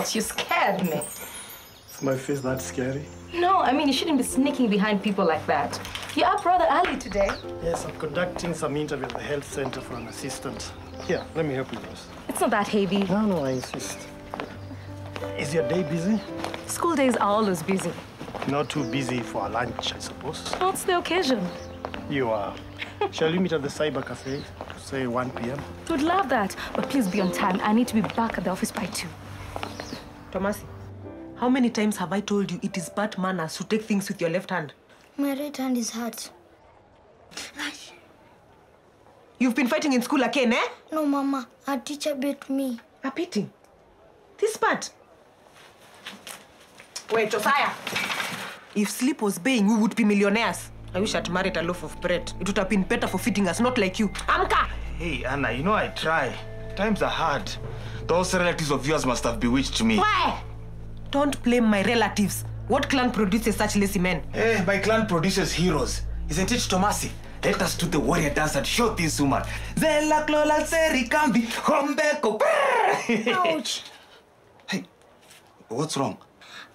Charles, you scared me. Is my face that scary? No, I mean, you shouldn't be sneaking behind people like that. You're up rather early today. Yes, I'm conducting some interview at the health center for an assistant. Here, let me help you, Rose. It's not that heavy. No, no, I insist. Is your day busy? School days are always busy. Not too busy for a lunch, I suppose. What's the occasion? You are. Shall we meet at the cyber cafe, say 1 p.m.? Would love that, but please be on time. I need to be back at the office by 2. Tomasi, how many times have I told you it is bad manners to take things with your left hand? My right hand is hurt. You've been fighting in school again, eh? No, Mama. A teacher beat me. A beating. This part. Wait, Josiah. If sleep was paying, we would be millionaires. I wish I'd married a loaf of bread. It would have been better for feeding us, not like you. Amka! Hey, Anna, you know I try. Times are hard. Those relatives of yours must have bewitched me. Why? Don't blame my relatives. What clan produces such lazy men? Eh, my clan produces heroes. Isn't it, Tomasi? Let us do the warrior dance and show this woman. Zela klola seri kambi hombeko. Ouch. Hey, what's wrong?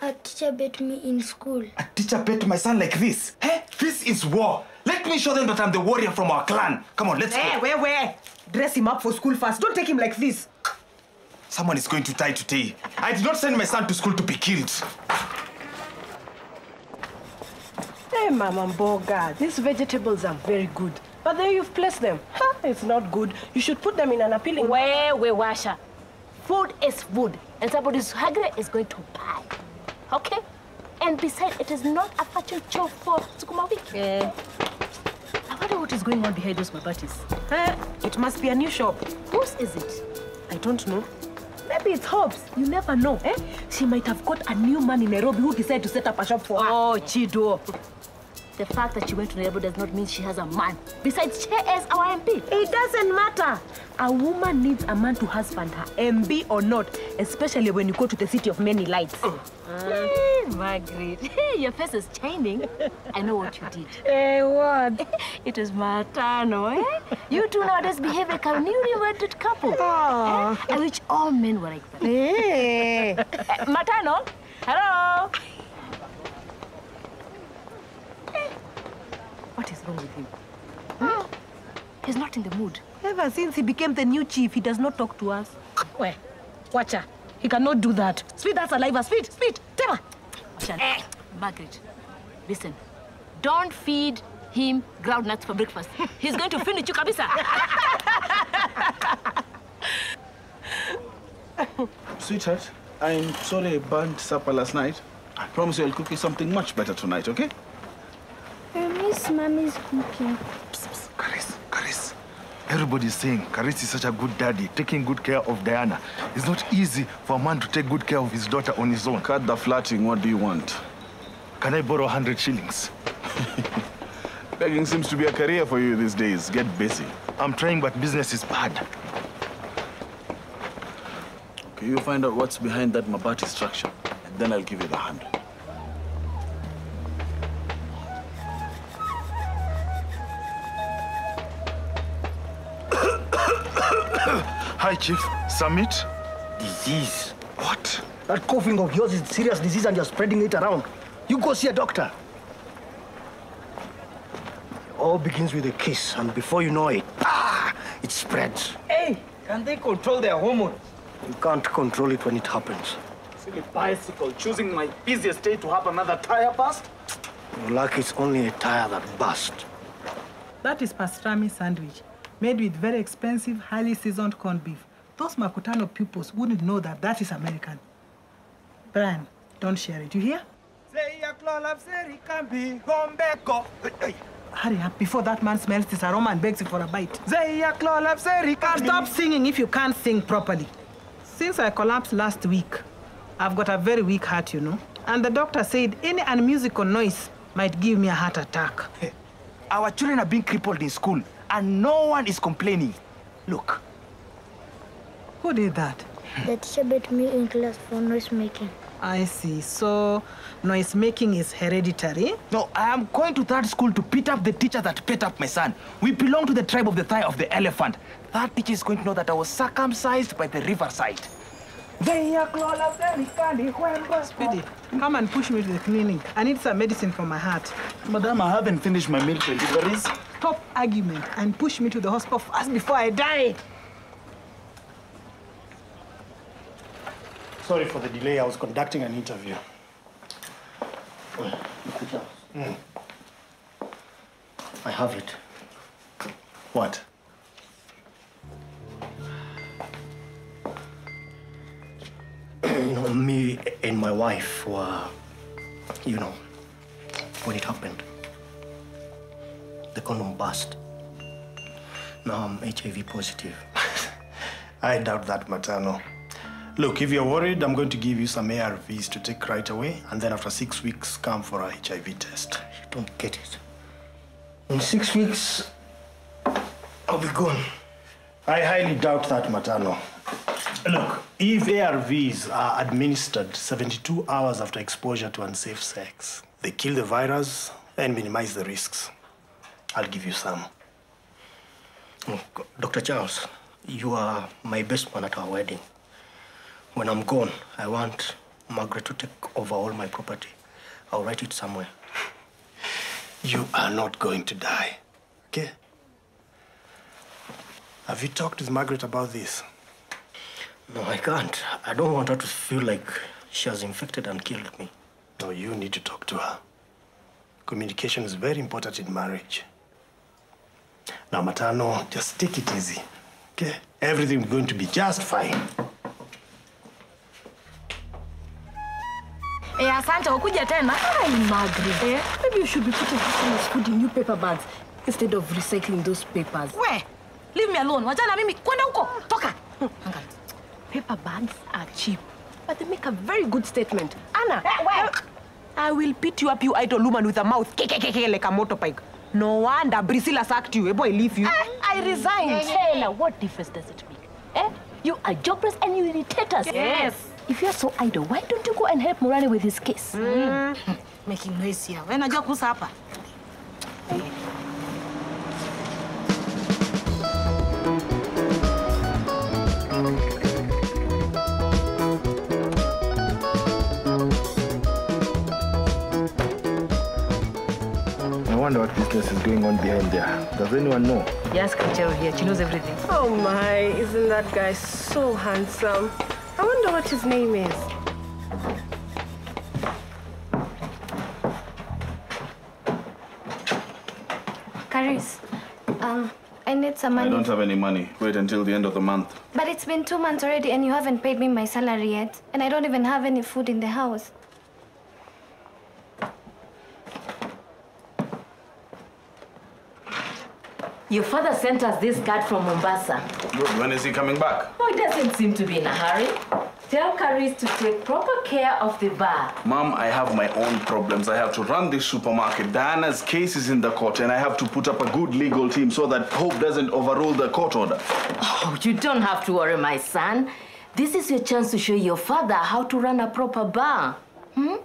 A teacher beat me in school. A teacher bet my son like this. Hey, this is war. Let me show them that I'm the warrior from our clan. Come on, let's Hey, go. where, where? Dress him up for school first. Don't take him like this. Someone is going to die today. I did not send my son to school to be killed. Hey, Mama Mboga, these vegetables are very good. But there you've placed them. Ha, it's not good. You should put them in an appealing... Where we washa. Food is food, and somebody who's hungry is going to buy. Okay? And besides, it is not a fashion show for Sukuma Wiki. Yeah. I wonder what is going on behind those mabatis. Eh, it must be a new shop. Whose is it? I don't know. Maybe it's Hope's. You never know, eh? She might have got a new man in Nairobi who decided to set up a shop for her. Oh, Chido. The fact that she went to Nairobi does not mean she has a man. Besides, she is our MP. It doesn't matter. A woman needs a man to husband her, MP or not, especially when you go to the city of many lights. Hey, Margaret, your face is shining. I know what you did. Eh, what? It is Matano, eh? You two nowadays behave like a newly wedded couple. Eh? I wish all men were like that. Eh. Eh, Matano, hello? What is wrong with him? Hmm? He's not in the mood. Ever since he became the new chief, he does not talk to us. Where? Watch her. He cannot do that. Speed that saliva. Speed, speed. Tell her. Eh, Margaret, listen. Don't feed him groundnuts for breakfast. He's going to finish you, kabisa. Sweetheart, I'm sorry I burnt supper last night. I promise you I'll cook you something much better tonight, okay? I miss Mommy's cooking. Karis, Karis. Everybody's saying Karis is such a good daddy, taking good care of Diana. It's not easy for a man to take good care of his daughter on his own. Cut the flirting. What do you want? Can I borrow 100 shillings? Begging seems to be a career for you these days. Get busy. I'm trying, but business is bad. Okay, you find out what's behind that Mabati structure, and then I'll give you the hundred. Hi, Chief. Summit? Disease. What? That coughing of yours is serious disease and you're spreading it around. You go see a doctor. It all begins with a kiss, and before you know it, ah, it spreads. Hey, can they control their hormones? You can't control it when it happens. Silly bicycle, choosing my busiest day to have another tire burst? Your luck it's only a tire that burst. That is pastrami sandwich, made with very expensive, highly seasoned corned beef. Those Makutano pupils wouldn't know that that is American. Brian, don't share it, you hear? Hurry up before that man smells this aroma and begs you for a bite. Stop singing if you can't sing properly. Since I collapsed last week, I've got a very weak heart, you know. And the doctor said any unmusical noise might give me a heart attack. Our children are being crippled in school, and no one is complaining. Look. Who did that? The teacher beat me in class for noise making. I see. So, noise making is hereditary? No, I am going to that school to beat up the teacher that beat up my son. We belong to the tribe of the thigh of the elephant. That teacher is going to know that I was circumcised by the riverside. Speedy, come and push me to the clinic. I need some medicine for my heart. Madam, I haven't finished my milk deliveries. Stop argument and push me to the hospital fast before I die. Sorry for the delay. I was conducting an interview. Mm. I have it. What? you know, me and my wife were, you know, when it happened, the condom burst. Now I'm HIV positive. I doubt that, Matano. Look, if you're worried, I'm going to give you some ARVs to take right away, and then after six weeks, come for a HIV test. You don't get it. In six weeks, I'll be gone. I highly doubt that, Matano. Look, if ARVs are administered 72 hours after exposure to unsafe sex, they kill the virus and minimize the risks. I'll give you some. Oh, Dr. Charles, you are my best man at our wedding. When I'm gone, I want Margaret to take over all my property. I'll write it somewhere. You are not going to die, okay? Have you talked with Margaret about this? No, I can't. I don't want her to feel like she has infected and killed me. No, you need to talk to her. Communication is very important in marriage. Now, Matano, just take it easy, okay? Everything's going to be just fine. Eh, asante, ukuja tena. Hi, Margaret. Eh? Maybe you should be putting this in food in new paper bags instead of recycling those papers. We, leave me alone. Wajana mimi. Kwenda huko. Toka. Paper bags are cheap, but they make a very good statement. Anna, where? I will beat you up, you idle woman with a mouth ke- ke- ke- ke- like a motorbike. No wonder Priscilla sacked you. Eh, boy, leave you. I resigned. Hey, now what difference does it make? Eh? You are jobless and you irritate us. Yes. If you are so idle, why don't you go and help Morani with his case? Mm. Making noise here. Wewe unajua kuhusu hapa? Wonder what business is going on behind there. Does anyone know? Yes, Kachero here. She knows everything. Oh my, isn't that guy so handsome? I wonder what his name is. Caris, um, I need some money. I don't have any money. Wait until the end of the month. But it's been two months already and you haven't paid me my salary yet. And I don't even have any food in the house. Your father sent us this card from Mombasa. Good. When is he coming back? Oh, he doesn't seem to be in a hurry. Tell Caris to take proper care of the bar. Mom, I have my own problems. I have to run this supermarket. Diana's case is in the court, and I have to put up a good legal team so that Hope doesn't overrule the court order. Oh, you don't have to worry, my son. This is your chance to show your father how to run a proper bar. Hmm?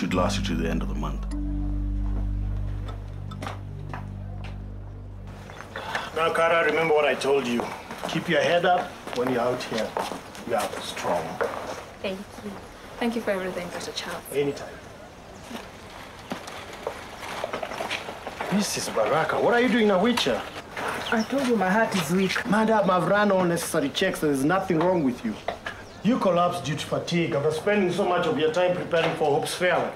Should last you to the end of the month. Now, Kara, remember what I told you. Keep your head up when you're out here. You are strong. Thank you. Thank you for everything, Dr. Charles. Anytime. Mrs. Baraka, what are you doing in a wheelchair? I told you my heart is weak. Madam, I've run all necessary checks. There's nothing wrong with you. You collapsed due to fatigue after spending so much of your time preparing for Hope's Fair.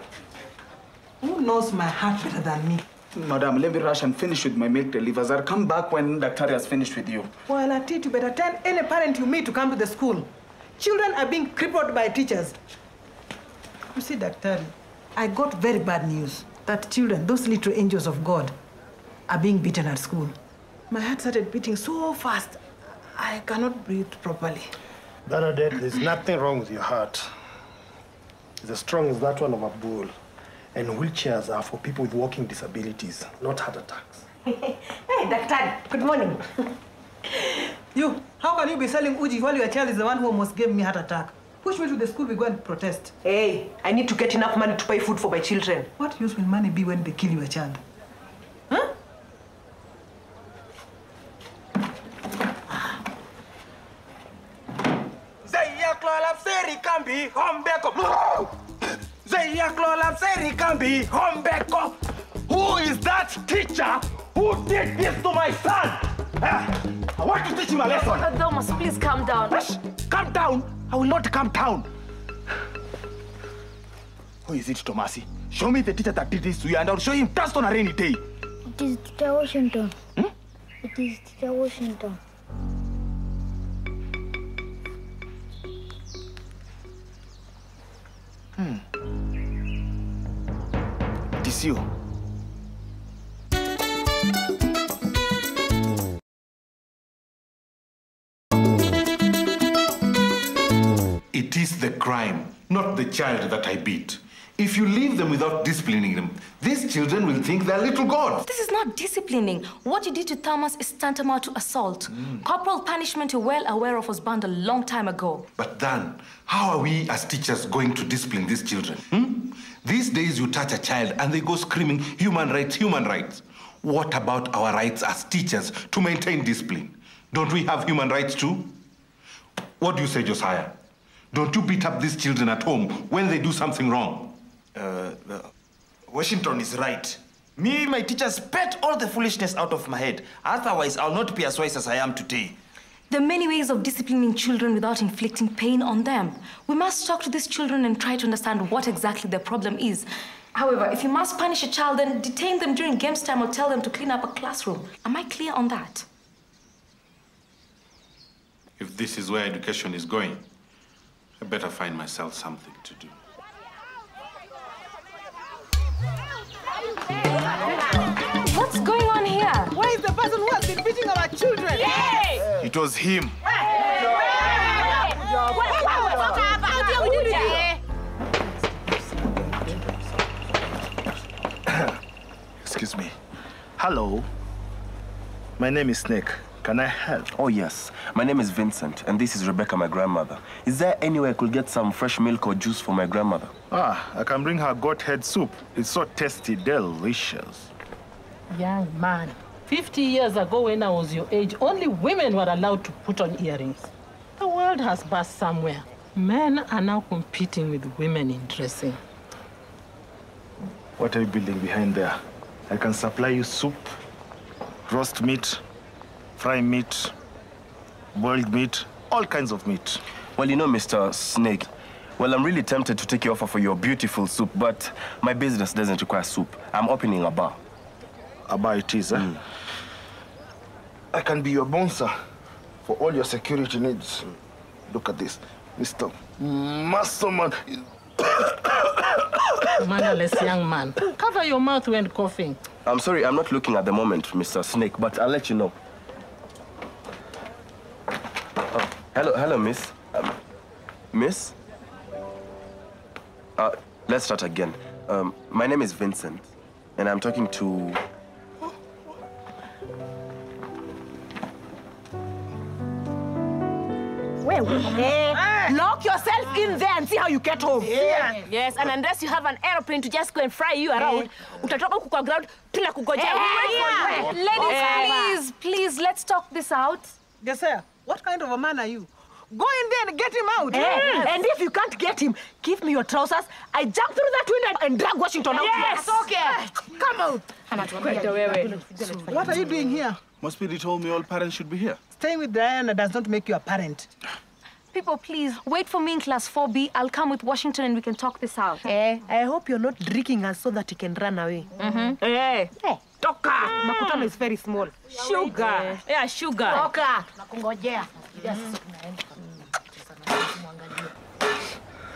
Who knows my heart better than me? Madam, let me rush and finish with my milk delivers. I'll come back when Dr. has finished with you. Well, I teach you better tell any parent you meet to come to the school. Children are being crippled by teachers. You see, Doctor, I got very bad news that children, those little angels of God, are being beaten at school. My heart started beating so fast, I cannot breathe properly. Bernadette, there's nothing wrong with your heart. It's as strong as that one of a bull. And wheelchairs are for people with walking disabilities, not heart attacks. Hey, Doctor, good morning. you how can you be selling uji while your child is the one who almost gave me heart attack? Push me to the school, we go and protest. Hey, I need to get enough money to buy food for my children. What use will money be when they kill your child? Kambi hombeko. Zaya klola seri kambi hombeko. Who is that teacher who did this to my son? Uh, I want to teach him a lesson. Thomas, please calm down. Shh, Calm down. I will not calm down. Who is it, Tomasi? Show me the teacher that did this to you and I'll show him dust on a rainy day. It is Teacher Washington. It is Teacher Washington. Is you. It is the crime, not the child that I beat. If you leave them without disciplining them, these children will think they're little gods. This is not disciplining. What you did to Thomas is tantamount to assault. Corporal punishment you're well aware of was banned a long time ago. But Dan, how are we as teachers going to discipline these children? hmm? These days you touch a child and they go screaming, human rights, human rights. What about our rights as teachers to maintain discipline? Don't we have human rights too? What do you say, Josiah? Don't you beat up these children at home when they do something wrong? Uh, Washington is right. Me, my teacher, spat all the foolishness out of my head. Otherwise, I'll not be as wise as I am today. There are many ways of disciplining children without inflicting pain on them. We must talk to these children and try to understand what exactly their problem is. However, if you must punish a child, then detain them during games time or tell them to clean up a classroom. Am I clear on that? If this is where education is going, I better find myself something to do. What's going on here? Where is the person who has been beating our children? It was him. Excuse me. Hello. My name is Snake. Can I help? Oh, yes. My name is Vincent, and this is Rebecca, my grandmother. Is there any way I could get some fresh milk or juice for my grandmother? Ah, I can bring her goat head soup. It's so tasty, delicious. Young man, 50 years ago when I was your age, only women were allowed to put on earrings. The world has burst somewhere. Men are now competing with women in dressing. What are you building behind there? I can supply you soup, roast meat, fry meat, boiled meat, all kinds of meat. Well, you know, Mr. Snake, well, I'm really tempted to take your offer for your beautiful soup, but my business doesn't require soup. I'm opening a bar. A bar it is, eh? I can be your bouncer for all your security needs. Look at this. Mr. Masterman. Mannerless young man. Cover your mouth when coughing. I'm sorry, I'm not looking at the moment, Mr. Snake, but I'll let you know. Oh, hello, hello, miss. Um, miss? Uh, let's start again. Um, my name is Vincent, and I'm talking to... Well, eh, lock yourself in there and see how you get home. Yeah. Yes, and unless you have an aeroplane to just go and fly you around, utatoka huku kwa ground tunakungojea. We wait for yeah. you. Ladies, please, please, let's talk this out. Josiah, what kind of a man are you? Go in there and get him out. Eh, And if you can't get him, give me your trousers. I jump through that window and drag Washington out. Yes. okay. Come out. What are you doing here? Must be told me all parents should be here. Staying with Diana does not make you a parent. People, please, wait for me in class 4B. I'll come with Washington and we can talk this out. Eh, I hope you're not drinking us so that you can run away. Mm-hmm. Eh, toka. Makutano is very small. Sugar. Yeah, sugar. Toka. Nakungojea.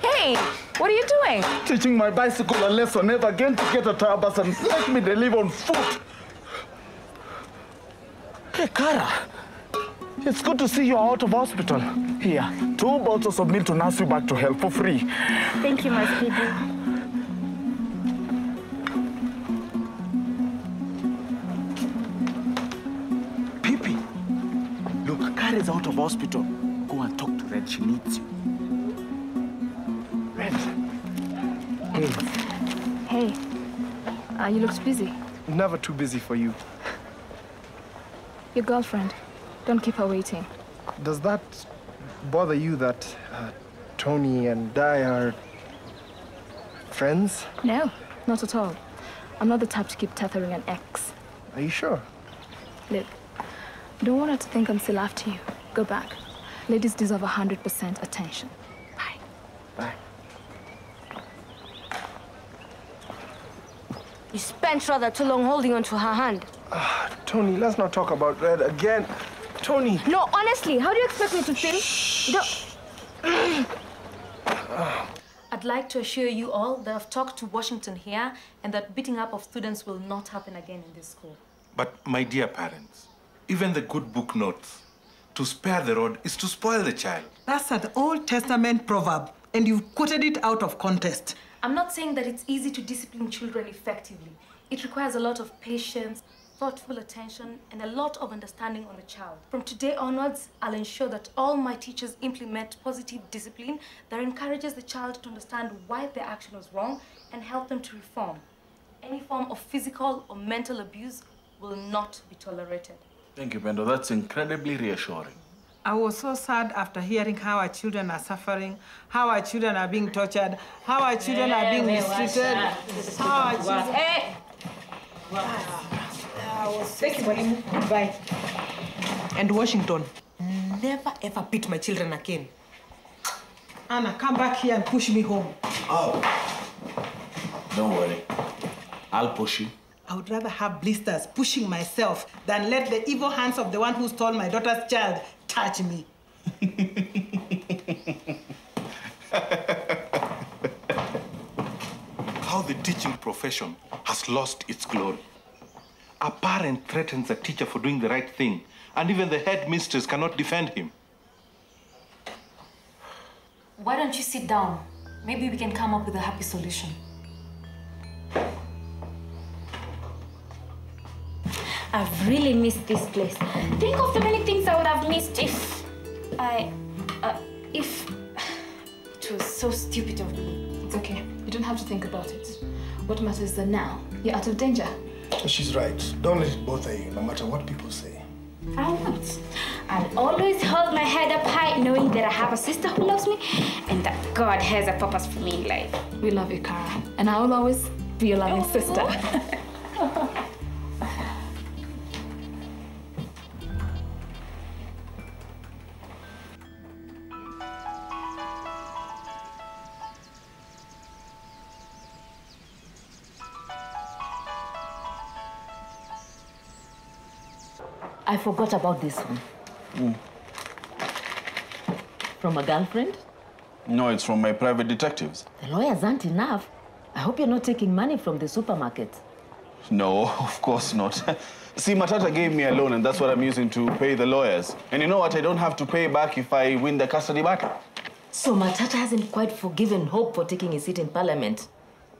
Hey, what are you doing? Teaching my bicycle a lesson never again to get a tour bus and let me deliver on foot. Hey, Kara. It's good to see you out of hospital. Here, two bottles of milk to nurse you back to health for free. Thank you, my sweetie. Look, Kari's out of hospital. Go and talk to Red. She needs you. Red. Hey, Hey, uh, you look busy. never too busy for you. Your girlfriend. Don't keep her waiting. Does that bother you that uh, Tony and Di are friends? No, not at all. I'm not the type to keep tethering an ex. Are you sure? Look, don't want her to think I'm still after you. Go back. Ladies deserve 100% attention. Bye. Bye. You spent rather too long holding onto her hand. Tony, let's not talk about Red again. Tony. No, honestly, how do you expect me to feel? You don't... I'd like to assure you all that I've talked to Washington here and that beating up of students will not happen again in this school. But, my dear parents, even the good book notes, to spare the rod is to spoil the child. That's an Old Testament proverb, and you've quoted it out of context. I'm not saying that it's easy to discipline children effectively. It requires a lot of patience, thoughtful attention, and a lot of understanding on the child. From today onwards, I'll ensure that all my teachers implement positive discipline that encourages the child to understand why their action was wrong and help them to reform. Any form of physical or mental abuse will not be tolerated. Thank you, Pendo. That's incredibly reassuring. I was so sad after hearing how our children are suffering, how our children are being tortured, how our children are being mistreated, how our children... Hey! Thank you, Mwalimu. Goodbye. And Washington, never ever beat my children again. Anna, come back here and push me home. Oh. Don't worry. I'll push you. I would rather have blisters pushing myself than let the evil hands of the one who stole my daughter's child touch me. How the teaching profession has lost its glory. A parent threatens a teacher for doing the right thing, and even the headmistress cannot defend him. Why don't you sit down? Maybe we can come up with a happy solution. I've really missed this place. Think of the many things I would have missed if I, uh, if it was so stupid of me. It's okay. You don't have to think about it. What matters is that now you're out of danger. She's right. Don't let it bother you, no matter what people say. I won't. I'll always hold my head up high, knowing that I have a sister who loves me and that God has a purpose for me in life. We love you, Kara. And I will always be your loving oh. sister. I forgot about this one. Mm. From a girlfriend? No, it's from my private detectives. The lawyers aren't enough. I hope you're not taking money from the supermarket. No, of course not. See, Matata gave me a loan, and that's what I'm using to pay the lawyers. And you know what? I don't have to pay back if I win the custody battle. So Matata hasn't quite forgiven Hope for taking a seat in Parliament.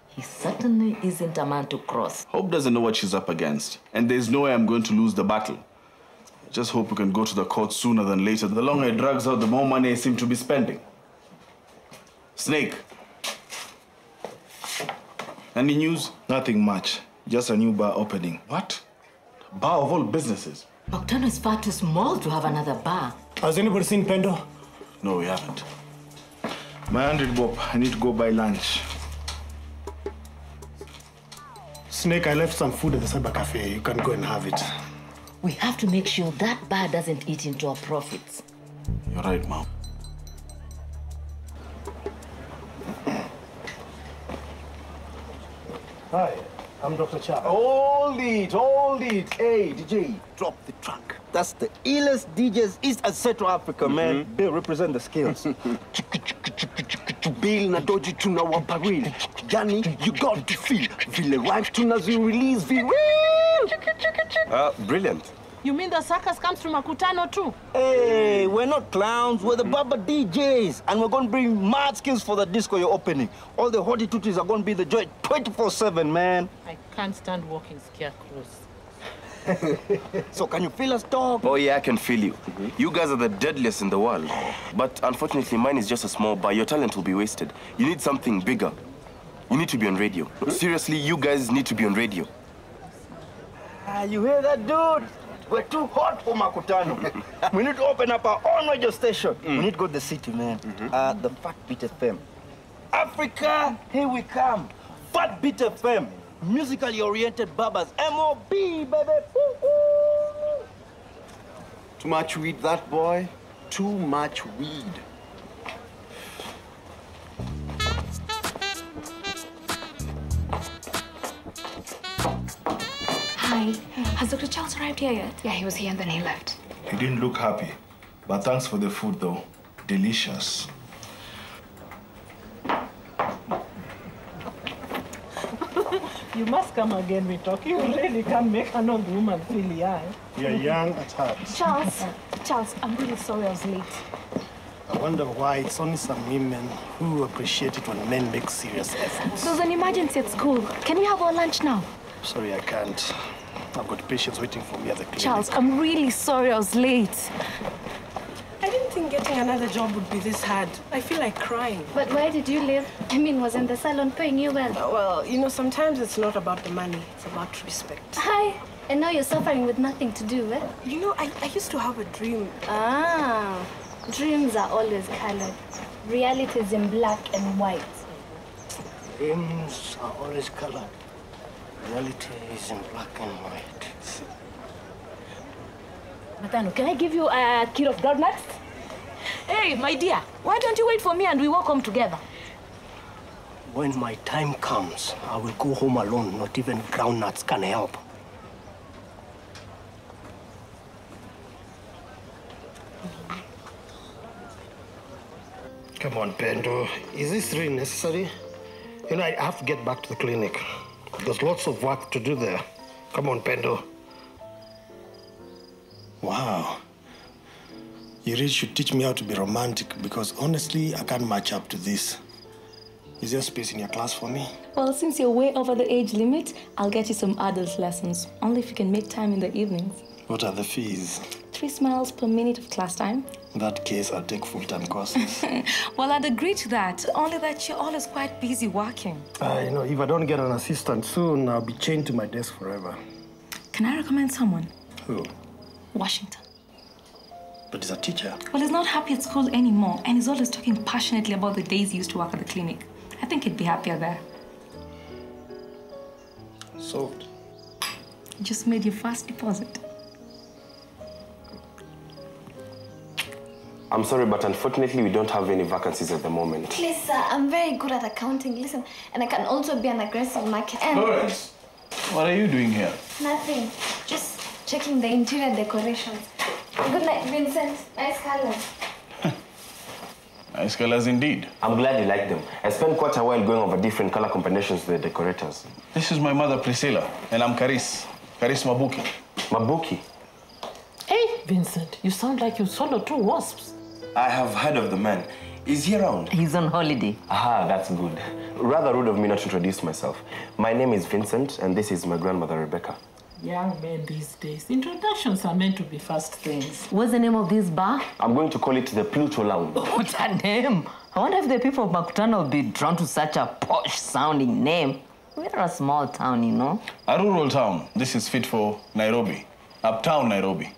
He certainly isn't a man to cross. Hope doesn't know what she's up against, and there's no way I'm going to lose the battle. I just hope we can go to the court sooner than later. The longer it drags out, the more money I seem to be spending. Snake. Any news? Nothing much. Just a new bar opening. What? Bar of all businesses. Makutano is far too small to have another bar. Has anybody seen Pendo? No, we haven't. My hundred bob. I need to go buy lunch. Snake, I left some food at the cyber cafe. You can go and have it. We have to make sure that bar doesn't eat into our profits. You're right, Mom. Hi, I'm Dr. Chap. Hold it, hold it. Hey, DJ, drop the track. That's the illest DJs East and Central Africa, mm-hmm. man. Bill, represent the skills. Bill na doji tunawapa real. Yani, you got to feel. Vile rhymes tunazi release, be real. Uh, brilliant. You mean the circus comes from Makutano too? Hey, we're not clowns, we're the mm-hmm. Baba DJs. And we're gonna bring mad skills for the disco you're opening. All the hottie tooties are gonna be the joy 24-7, man. I can't stand walking scarecrows. so can you feel us, dog? Oh yeah, I can feel you. Mm-hmm. You guys are the deadliest in the world. But unfortunately, mine is just a small bar. Your talent will be wasted. You need something bigger. You need to be on radio. Hmm? Seriously, you guys need to be on radio. Ah, you hear that, dude? We're too hot for Makutano. we need to open up our own radio station. We need to go to the city, man. Uh, the Fat Beat FM. Africa, here we come. Fat Beat FM. Musically oriented babas. MOB, baby. Woo, woo. Too much weed, that boy. Too much weed. Has Dr. Charles arrived here yet? Yeah, he was here and then he left. He didn't look happy. But thanks for the food, though. Delicious. You must come again, we talk. You really can make an old woman feel young. You're young at heart. Charles, Charles, I'm really sorry I was late. I wonder why it's only some women who appreciate it when men make serious efforts. There's an emergency at school. Can we have our lunch now? Sorry, I can't. I've got patients waiting for me at the clinic. Charles, I'm really sorry I was late. I didn't think getting another job would be this hard. I feel like crying. But why did you leave? I mean, wasn't the salon paying you well? Uh, well, you know, sometimes it's not about the money. It's about respect. Hi. And now you're suffering with nothing to do, eh? You know, I, I used to have a dream. Ah, dreams are always colored. Reality is in black and white. Dreams are always colored. Reality is in black and white. Matano, can I give you a kilo of groundnuts? Hey, my dear, why don't you wait for me and we walk home together? When my time comes, I will go home alone. Not even groundnuts can help. Come on, Pendo. Is this really necessary? You know, I have to get back to the clinic. There's lots of work to do there. Come on, Pendo. Wow. You really should teach me how to be romantic because honestly, I can't match up to this. Is there space in your class for me? Well, since you're way over the age limit, I'll get you some adult lessons. Only if you can make time in the evenings. What are the fees? Three smiles per minute of class time. In that case, I'll take full-time courses. well, I'd agree to that. Only that you're always quite busy working. uh, you know, if I don't get an assistant soon, I'll be chained to my desk forever. Can I recommend someone? Who? Washington. But he's a teacher. Well, he's not happy at school anymore, and he's always talking passionately about the days he used to work at the clinic. I think he'd be happier there. Solved. You just made your first deposit. I'm sorry, but unfortunately, we don't have any vacancies at the moment. Please, sir, I'm very good at accounting. Listen, and I can also be an aggressive market. And Florence, what are you doing here? nothing. Just checking the interior decorations. Good night, Vincent. Nice colors. Nice colors indeed. I'm glad you like them. I spent quite a while going over different color combinations with the decorators. This is my mother, Priscilla, and I'm Caris. Caris Mabuki. Mabuki? Hey, Vincent, you sound like you swallowed two wasps. I have heard of the man. Is he around? He's on holiday. Ah, that's good. Rather rude of me not to introduce myself. My name is Vincent, and this is my grandmother, Rebecca. Young men these days, introductions are meant to be first things. What's the name of this bar? I'm going to call it the Pluto Lounge. What a name! I wonder if the people of Makutano will be drawn to such a posh sounding name. We're a small town, you know. A rural town. This is fit for Nairobi. Uptown Nairobi.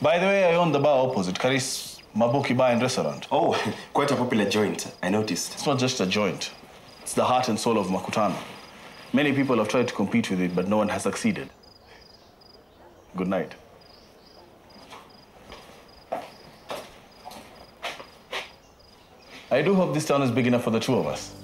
By the way, I own the bar opposite, Caris Mabuki Bar and Restaurant. Oh, quite a popular joint, I noticed. It's not just a joint. It's the heart and soul of Makutano. Many people have tried to compete with it, but no one has succeeded. Good night. I do hope this town is big enough for the two of us.